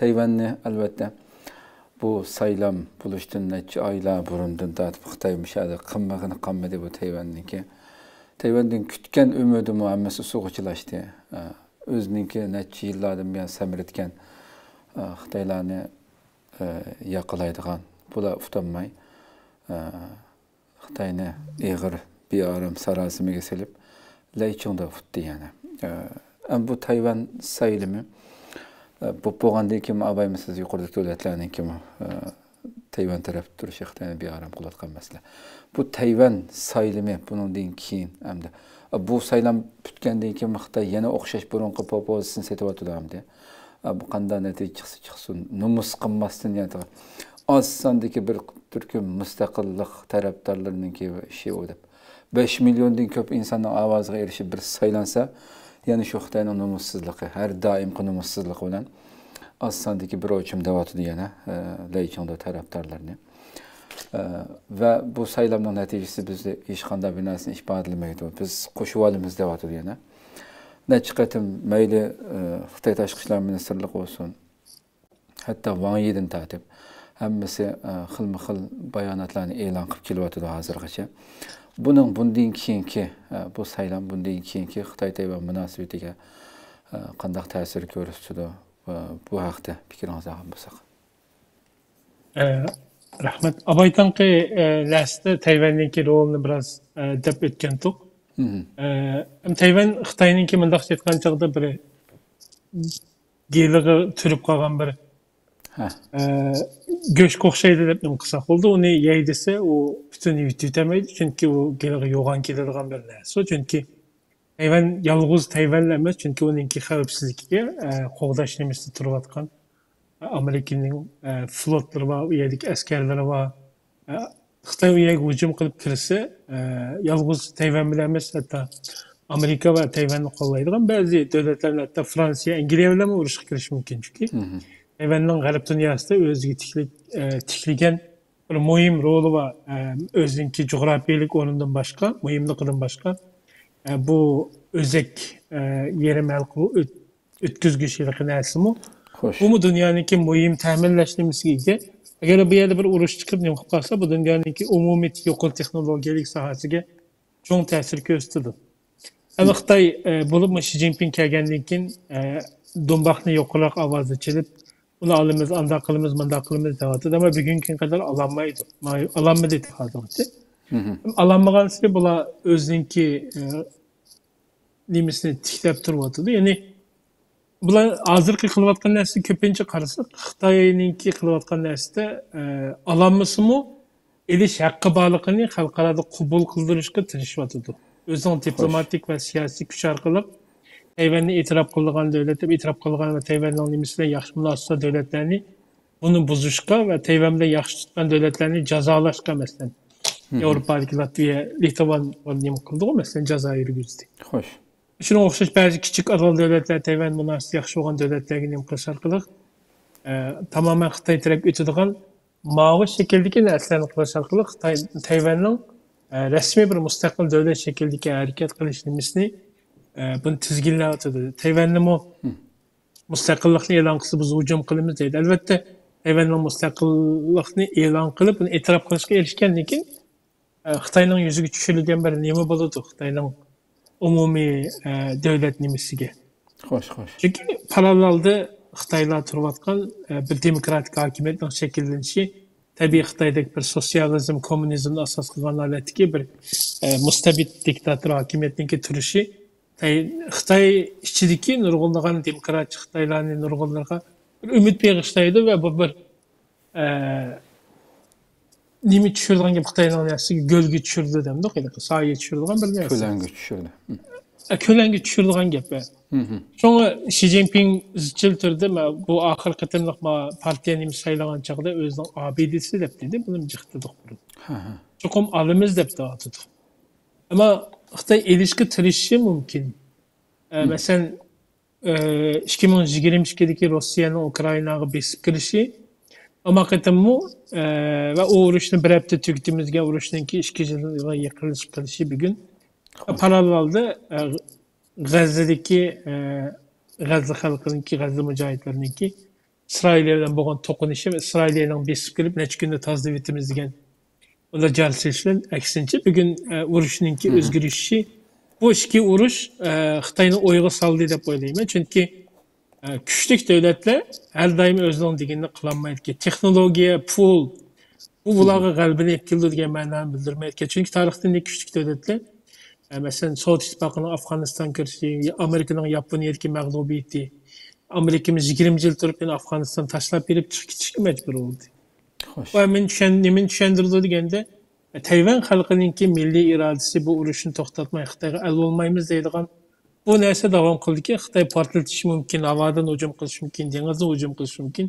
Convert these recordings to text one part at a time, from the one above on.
tayvanni albatta. Bu saylam bo'lishdan necha oylar burundan tortib xitoy mushadi qilmag'ini qilmadi bu tayvanniki. Tayvandan kutgan umidimi hammasi sug'uchilashdi o'ziniki necha yillardan buyon samiritgan xitoylarni yoqilaydigan bular utanmay xitoyni ig'ir beorim sarosimiga silib laychingda futdi yana. Bu tayvan saylimi bo'lib bo'lgandan keyin abaymiz siz yuqorida davlatlarning kim e, tayvan taraf turishi xitoyni beorom qilayotgan bu tayvan saylimi bundan keyin hamda e, bu saylam bitgandan keyin xitoy yana o'xshash burunqi popozisini setyapti hamda e, bu qanday natija chiqsa chiqsin numus qilmasdan yani oz sondagi bir turkum mustaqillik tarafdorlarininki ishi u deb besh milliondan ko'p insonning ovoziga erishib bir saylansa yana shu xitoyni nomussizligi har doimgi nomussizligi bilan oz sondagi bir o'chim deyotdi yana e, leychonda tarafdorlarni. E, va bu saylovning natijasi bizni hech qanday bir narsani ifodalamaydi biz qo'shib olamiz deyotdi yana. Necha qatim mayli e, xitoy tashqi ishlar ministrligi bo'lsin hatto van tartib hammasi xilma xil bayonotlarni e'lon qilib kelyotdi hozirgacha. бұның бұнден кейінгі бұл сайлам бұнден кейінгі қытай тайвань мұнасібетіге қандай тәсір көрсетеді бұл хақта пікіріңізді алған болсақ рахмет абайтанқы ләсті тайваньныңки ролын біраз деп өткен тұқ тайвань кейін мұндақ жеткен жағда бір гейлігі түріп қалған бір go'shtga o'xshaydi deb nima qilsa bo'ldi uni yey desa u butun yutamaydi. Chunki u yo'g'on keladigan bir narsa. Chunki tayvan yolg'iz tayvan emas. Chunki uninki xavfsizligiga e, qo'g'dash nimasida turayotgan e, amerikaning e, flotlari va u yerdagi askarlari va xitoy u yerga hujum qilib kirsa yolg'iz tayvan bilan emas hatto amerika va tayvanni qo'llaydigan ba'zi davlatlar hatto fransiya angliya bilan urushga kirishi mumkin. Chunki tayvanning g'arb dunyosida o'ziga tiklagan bir muhim roli bor o'ziniki jug'rafiyalik o'rnidan boshqa muhimligidan boshqa bu o'zak yerim hal o'tkazgichlik narsami bu dunyoniki muhim ta'minlash nimasiga ega. Agar bu yerda bir urush chiqib nima qilib qolsa bu dunyoniki umumiy yo'qol texnologiyalik sohasiga cho'ng ta'sir ko'rsatadi. Ama xitoy bo'lib shi zinpin kelgandan keyin do'mboqni yo'qroq ovozda chelib uni olamiz andoq qilamiz mundoq qilamiz deyotdi ama bugungi kunga qadar ololmaydi ololmadi hozirgacha ololmagan bular o'ziniki nimasini tiklab turyotidi ya'ni bular hozirgi qilayotgan narsa ko'pincha qarasak xitoyninki qilayotgan narsada ololmasimi elish haqqi borligini xalqaroda qabul qildirishga tirishyotidi o'zining diplomatik va siyosiy kuch orqali tayvanni e'tirof qilgan davlat deb e'tirof qilgan va tayvanning nimasi bilan yaxshi munosabat davlatlarni buni buzishga va tayvan bilan yaxshi tutgan davlatlarni jazolashga masalan yevropadagi latviya litvan nima qildiku masalan jazo yurgizdi xo'sh shunga o'xshash ba'zi kichik orol davlatlar tayvan munosabati yaxshi bo'lgan davlatlarga nima qilish orqali tamoman xitoy taraf o'tadigan mavi shakldagi narsalarni qilish orqali xitoy tayvanning rasmiy bir mustaqil davlat shaklidagi harakat qilish nimasini buni tizginlayotidi tayvannimi mustaqillikni e'lon qilsa biz hujum qilamiz deydi. Albatta tayvanning mustaqillikni e'lon qilib uni e'tirof qilishga erishgandan keyin xitoyning yuziga tushirilgan bir nima bo'ladi? Xitoyning umumiy davlat nimasiga? Xo'sh xo'sh. Chunki parallelda xitoylar turayotgan bir demokratik hokimiyatning shakllanishi tabiiy xitoydagi bir sotsializm kommunizmni asos qilgan holatdagi bir mustabid diktator hokimiyatniki turishi xitoy ichidagi nurg'unlagan demokratik xitoylarni nurg'unlarga bir umid bag'ishlaydi va bu bir nima tushirilgan gap xitoyning narsiga go'lga tushirdi demdi. Soya tushirilgan bir narsa. Ko'langa tushirdi. Ko'langa tushirilgan gap shunga shi zinpin izchil turdi bu oxir qatimliq partiya nima saylagan chog'da o'zining obidisi deb dedi. Buni jiqtidiq chuqum olamiz deb deyotdi ammo xitoy erishga tirishishi mumkin. Masalan ikki ming yigirma ikkidagi rossiyaning ukrainaga besib kirishi ammo qatimmi va u urushni bir hafta tugatimizga urushniki ikki yilga yiqilish qilishi bugun parallelda g'azzadagi g'azza xalqiniki g'azza mujohidlariniki isroiliya bilan bo'lgan to'qinishib isroiliyaning besib kelib necha kunda tozalab o'tamiz degan ular jalsishlar aksincha bugun urushninki o'zgarishi bu ichki urush xitoyni o'yga soldi deb o'ylayman. Chunki kuchli davlatlar har doim o'zining deganini qilolmaydi texnologiya pul bu bularga g'alabani keldi degan ma'noni bildirmaydi chunki tarixdan kuchli davlatlar? Masalan sovet ittifoqining afg'oniston kirishi amerikaning yaponiyadagi mag'lubiyati amerikamiz yigirma yil turib afg'oniston tashlab berib chiqib ketishga majbur bo'ldi va men tushuntirdi deganda tayvan xalqininki milliy irodasi bu urushni to'xtatmay xitoyga al bo'lmaymiz deydigan bu narsa davom qildiki xitoy portlatishi mumkin havodan hujum qilishi mumkin dengizdan hujum qilishi mumkin.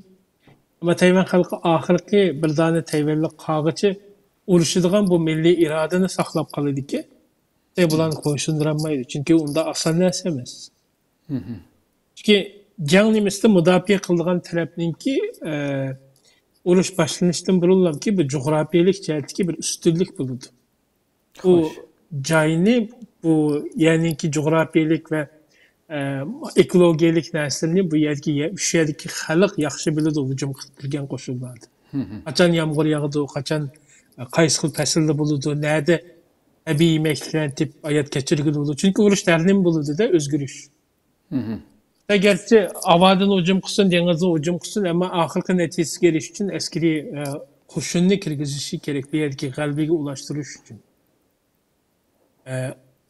Ammo tayvan xalqi oxirgi bir dona tayvanlik qog'ichi urushadigan bu milliy irodani saqlab qoladiki bularni qo'yishindiraolmaydi chunki unda oson narsa emas. Chunki jang nimasida mudofaa qiladigan tarafninki e, urush boshlanishdan burunlamki bu jo'grafiyalik jihatdagi bir ustunlik bo'ladi bu joyni bu ya'niki jo'grafiyalik va e, ekologiyalik narsalarni bu yerdagi shu yerdagi xalq yaxshi biladi hujum qilib turgan qo'shinlarni qachon yomg'ir yog'adi qachon e, qaysi xil faslda bo'ladi nada tabiiy yemekliklarni tep hayot kechirgili bo'ladi chunki urush tarnim bo'ladida o'zgarish garchi havodan hujum qilsin dengizda hujum qilsin ammo oxirgi natijasiga erishish uchun askariy e, qo'shinni kirgizishi kerak bu yerga g'albaga ulashtirish uchun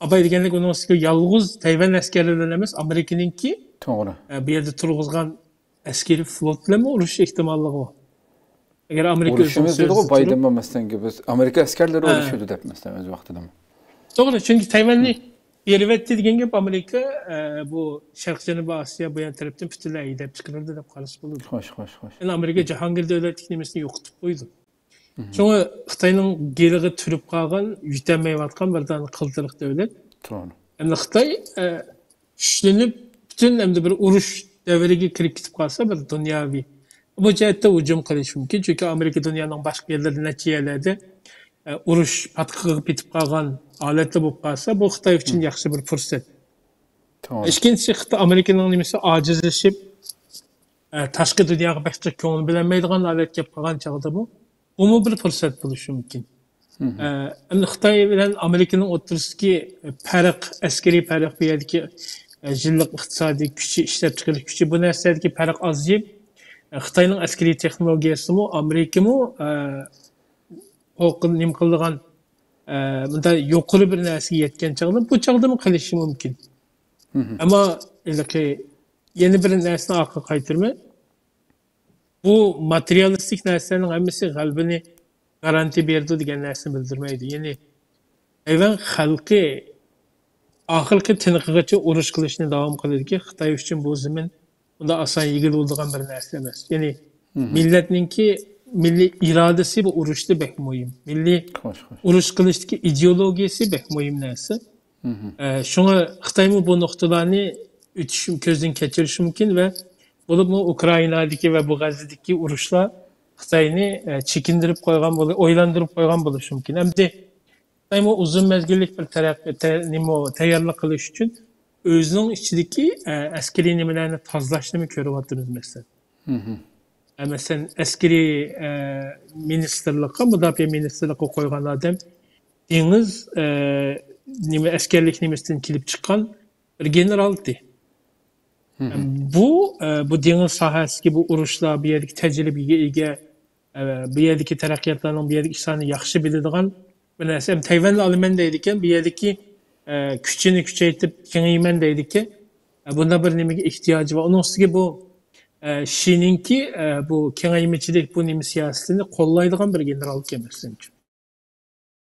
abay degandek uni ustiga yolg'iz tayvan askarlari emas amerikaningki to'g'ri e, bu yerda turg'izgan askariy flot bilan urushish ehtimoligi bor agar amerika urushimiz deydi bayden bo'lmasdan biz amerika askarlari urushadi debmasdan o'z vaqtida to'g'ri chunki tayvanni Elbette degan gap Amerika e, bu Sharq Janubiy Osiyo bu yon tarafdan butunlay haydab chiqaradi deb qarash bo'ladi. Xo'sh, xo'sh, xo'sh. Endi Amerika jahongir davlatlik nimasini yo'qotib qo'ydi. Shunga Xitoyning gelig'i turib qolgan, yutolmayotgan bir dona qiltiriq davlat. To'g'ri. Endi Xitoy e, kuchlanib butun endi bir urush davriga kirib ketib qolsa bir dunyoviy bu jihatda hujum qilish mumkin chunki amerika dunyoning boshqa yerlarida necha yerlarda e, urush patqiga ketib qolgan holatda bo'lib qolsa bu xitoy uchun yaxshi bir fursat ikkinchisi xitoy amerikaning nimasi ojizlashib tashqi dunyoga boshqa ko'ngil berolmaydigan holatga kelib qolgan chog'da bu bumi bir fursat bo'lishi mumkin endi xitoy bilan amerikaning o'rtasidagi farq askariy farq bu yerdagi yillik iqtisodiy kuchi ishlab chiqarish kuchi bu narsadagi farq ozayib xitoyning askariy texnologiyasimi amerikami nima qiladigan bunday yuqori bir narsaga yetgan chog'da bu chog'dami qilishi mumkin. Ammo yana bir narsani orqaga qaytarma bu materialistik narsalarning hammasi g'albini garantiya berdi degan narsani bildirmaydi. Ya'ni hayvon xalqi oxirgi tiniqigacha urush qilishni davom qiladiki xitoy uchun bu zamin unda oson yegiladigan bir narsa emas. Ya'ni millatninki milliy irodasi bu urushda bek muhim. Milliy urush qilishdagi ideologiyasi bek muhim narsa shunga xitoymi bu nuqtalarni o'tish ko'zdan kechirishi mumkin va bo'libmi ukrainadagi va bu g'azadagi urushlar xitoyni chekindirib qo'ygan o'ylantirib qo'ygan bo'lishi mumkin hamda xitoymi uzun mezgillik bir nima tayyorlik qilish uchun o'zining ichidagi askariy nimalarni tozalashni ko'ryapmiz masalan masalan askariy e, ministrlikqa mudofaa ministrligiga qo'ygan odam dengiz e, nima askarlik nimasidan kelib chiqqan bir generaldi. Bu e, bu dengiz sohasidagi bu urushlar bu yerdagi tajribaga ega bu yerdagi taraqqiyotlarning bu yerdagi ishlarni yaxshi biladigan bir narsa. Tayvanni olaman deydi ekan bu yerdagi kuchini kuchaytirib kengayman deydi ekan bunda bir nimaga ehtiyoji bor uni ustiga bu Э, шенинки э, бул кеңеймечилик буним қолайдыған колдойдуган бир генералдык эмес